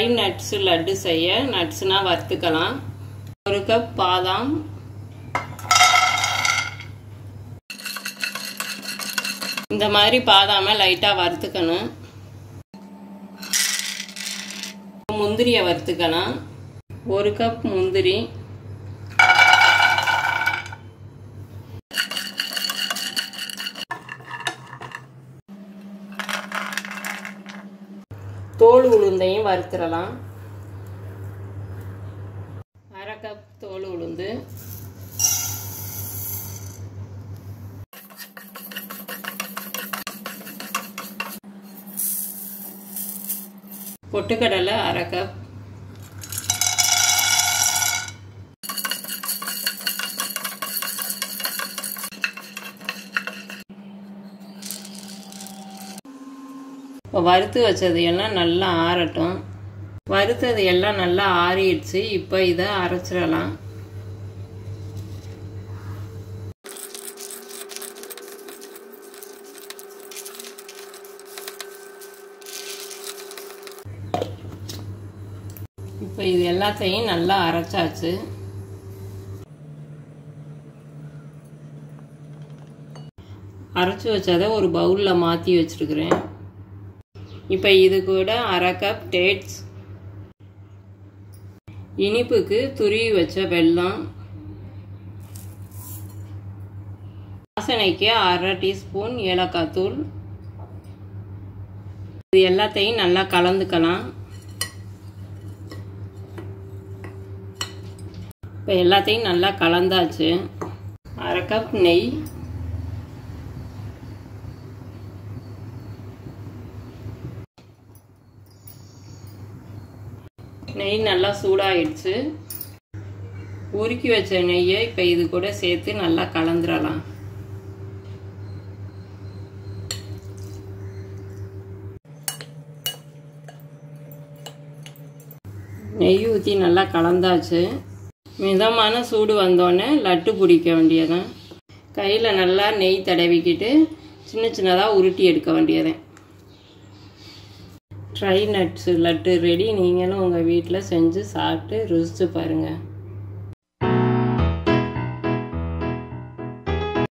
Try nuts laddu செய்ய நட்ஸ்னால் வறுத்துக்கலாம். ஒரு கப் பாதாம். இந்த மாதிரி பாதாம லைட்டாக வறுத்துக்கணும். முந்திரியை வறுத்துக்கலாம். ஒரு கப் முந்திரி. தோல் உளுந்தையும் வறுத்துடலாம். அரை கப் தோல் உளுந்து. பொட்டுக்கடலை அரை கப் இப்போ வறுத்து வச்சது எல்லாம் நல்லா ஆறட்டும். வறுத்தது எல்லாம் நல்லா ஆறிடுச்சு. இப்போ இதை அரைச்சிடலாம். இப்போ இது எல்லாத்தையும் நல்லா அரைச்சாச்சு. அரைச்சி வச்சதை ஒரு பவுலில் மாற்றி வச்சுருக்கிறேன். இப்போ இது கூட அரை கப் டேட்ஸ் இனிப்புக்கு துருவி வச்ச வெல்லம். வாசனைக்கு அரை டீஸ்பூன் ஏலக்காய் தூள். இது எல்லாத்தையும் நல்லா கலந்துக்கலாம். இப்போ எல்லாத்தையும் நல்லா கலந்தாச்சு. அரை கப் நெய். நெய் நல்லா சூடாயிடுச்சு. உருக்கி வச்ச நெய்யை இப்போ இது கூட சேர்த்து நல்லா கலந்துடலாம் நெய் ஊற்றி நல்லா கலந்தாச்சு. மிதமான சூடு வந்தோடனே லட்டு பிடிக்க வேண்டியதான் கையில் நல்லா நெய் தடவிக்கிட்டு சின்ன சின்னதாக உருட்டி எடுக்க வேண்டியதேன் ட்ரை நட்ஸு லட்டு ரெடி நீங்களும் உங்கள் வீட்டில் செஞ்சு சாப்பிட்டு ருசித்து பாருங்கள்